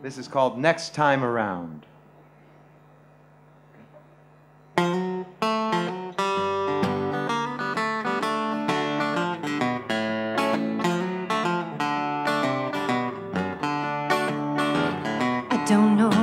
This is called Next Time Around. I don't know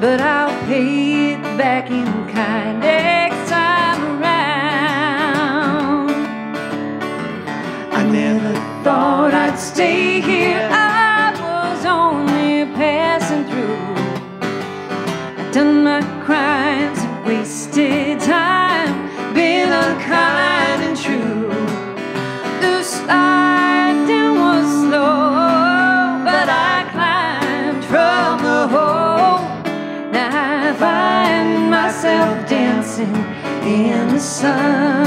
but I'll pay it back in kind I find myself dancing in the sun.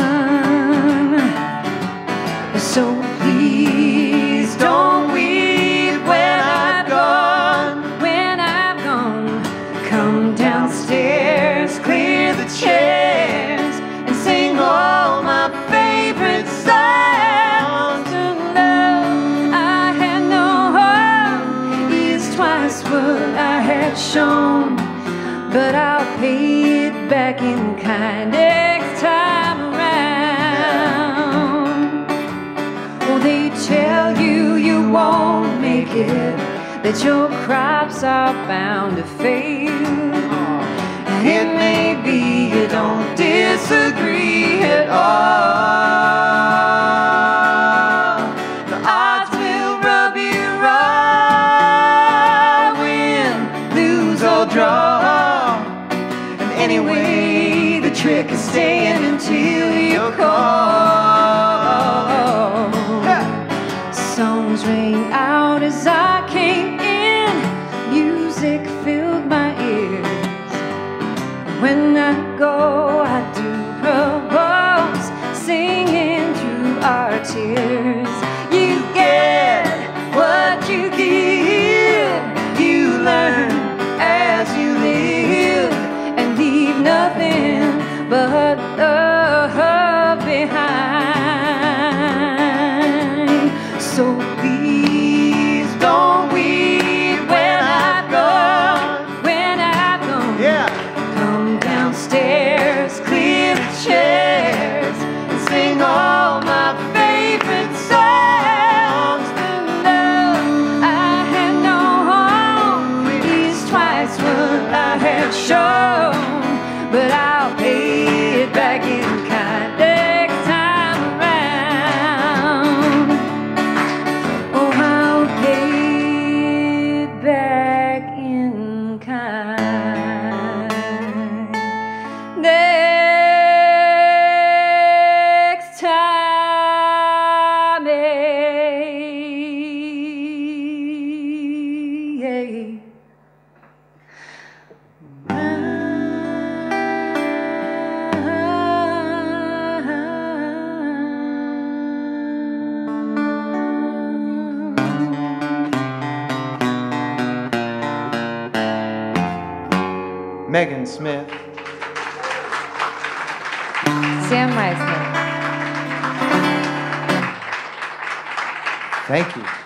So please don't weep when I've gone, when I've gone. Come downstairs, clear the chairs, and sing all my favorite songs. The love I had known is twice what I had shown, but I'll pay it back in kind next time around. Oh, they tell you you won't make it, that your crops are bound to fail. Uh-huh. And it may be you don't disagree at all. Staying until you call. Songs rang out as I came in, music filled my ears. When I go, I do propose, singing through our tears. You get what you give, you learn as you live, and leave nothing but love behind. So please don't weep when I've gone, when I've gone. Yeah. Come downstairs, clear the chairs, and sing all my favorite songs. The love I had known is twice what I had shown, eh, Megan Smith. Sam Misner. Thank you.